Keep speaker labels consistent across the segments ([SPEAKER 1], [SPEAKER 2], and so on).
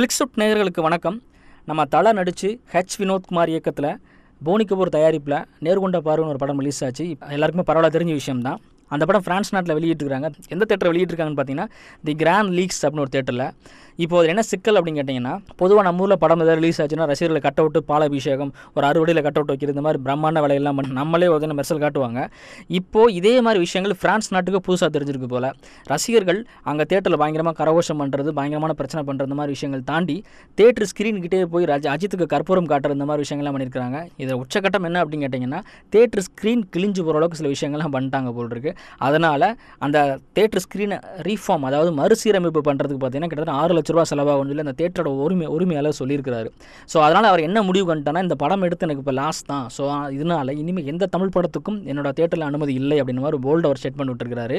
[SPEAKER 1] ஃப்ளிக்ஸுட் நேயர்களுக்கு வணக்கம். நம்ம தலை நடித்து ஹெச் வினோத்குமார் இயக்கத்தில் போனி கபூர் தயாரிப்பில் நேர்கொண்ட பார்வைன்னு ஒரு படம் ரிலீஸ் ஆச்சு. எல்லாருக்குமே பரவாயில்ல தெரிஞ்ச விஷயம் தான் அந்த படம் ஃப்ரான்ஸ் நாட்டில் வெளியிட்டிருக்காங்க. எந்த தேட்டர் வெளியிட்டிருக்காங்கன்னு பார்த்தீங்கன்னா தி கிராண்ட் லீக்ஸ் அப்படின்னு ஒரு தேட்டரில் இப்போ அது என்ன சிக்கல் அப்படின்னு கேட்டிங்கன்னா பொதுவாக நம்ம ஊரில் படம் ஏதாவது ரிலீஸ் ஆச்சுன்னா ரசிகர்களை கட் அவுட்டு பாலாபிஷேகம் ஒரு அறுவடையில் கட் அவுட் வைக்கிறது இந்த மாதிரி பிரம்மாண்ட வேலையெல்லாம் பண்ணி நம்மளே ஒரு மெர்சல் காட்டுவாங்க. இப்போது இதே மாதிரி விஷயங்கள் ஃப்ரான்ஸ் நாட்டுக்கு புதுசாக தெரிஞ்சிருக்கு போல். ரசிகர்கள் அங்கே தேட்டரில் பயங்கரமாக கரகோஷம் பண்ணுறது பயங்கரமான பிரச்சனை பண்ணுறது மாதிரி விஷயங்கள் தாண்டி தேட்டர் ஸ்க்ரீன்கிட்டே போய் ரஜ அஜித்துக்கு கற்பூரம் காட்டுறது இந்த மாதிரி விஷயங்கள்லாம் பண்ணியிருக்காங்க இதில் உச்சக்கட்டம் என்ன அப்படின்னு கேட்டிங்கன்னா தேட்டர் ஸ்க்ரீன் கிழிஞ்சு போகிற அளவுக்கு சில விஷயங்கள்லாம் பண்ணிட்டாங்க போல் இருக்கு. அதனால் அந்த தேட்டர் ஸ்க்ரீனை ரீஃபார்ம் அதாவது மறுசீரமைப்பு பண்ணுறதுக்கு பார்த்தீங்கன்னா கிட்டத்தட்ட ஆறு லட்சம் லட்ச ரூபா செலவாகும் சொல்லி அந்த தேட்டரோட உரிமை உரிமையாளர் சொல்லியிருக்கிறாரு. ஸோ அதனால் அவர் என்ன முடிவு பண்ணிட்டானா இந்த படம் எடுத்து எனக்கு இப்போ லாஸ் தான். ஸோ இதனால் இனிமேல் எந்த தமிழ் படத்துக்கும் என்னோட தேட்டரில் அனுமதி இல்லை அப்படின்னு மாதிரி போல்டு அவர் ஸ்டேட் பண்ணி விட்டுருக்காரு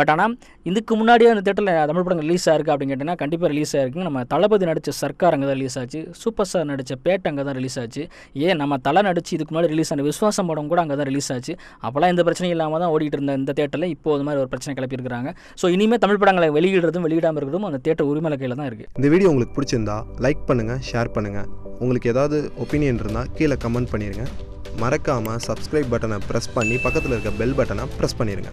[SPEAKER 1] பட் ஆனால் இதுக்கு முன்னாடியே அந்த தேட்டரில் தமிழ் படம் ரிலீஸ் ஆயிருக்கு அப்படின்னு கேட்டிங்கன்னா கண்டிப்பாக ரிலீஸ் ஆயிருக்கு நம்ம தளபதி நடித்த சர்க்கார் அங்கே தான் ரிலீஸ் ஆச்சு. சூப்பர் ஸ்டார் நடித்த பேட் அங்கே தான் ரிலீஸ் ஆச்சு. ஏன் நம்ம தலை நடித்து இதுக்கு முன்னாடி ரிலீஸ் ஆன விஸ்வாசம் படம் கூட அங்கே தான் ரிலீஸ் ஆச்சு. அப்போலாம் எந்த பிரச்சனையும் இல்லாமல் தான் ஓடிட்டு இருந்த இந்த தேட்டரில் இப்போ அது மாதிரி ஒரு பிரச்சனை கிளப்பியிருக்கிறாங்க. ஸோ இனிமேல் தமிழ் படங்களை வெளியிடுறதும் வெளியிடாமல் இருக்கிறதும் அந்த தேட்டர் உரிமையில கையில் தான் தான் இருக்குது
[SPEAKER 2] இந்த வீடியோ உங்களுக்கு பிடிச்சிருந்தா லைக் பண்ணுங்கள் ஷேர் பண்ணுங்கள் உங்களுக்கு ஏதாவது ஒப்பீனியன் இருந்தால் கீழே கமெண்ட் பண்ணிடுங்க மறக்காமல் சப்ஸ்கிரைப் பட்டனை ப்ரெஸ் பண்ணி பக்கத்தில் இருக்க பெல் பட்டனை ப்ரெஸ் பண்ணிடுங்க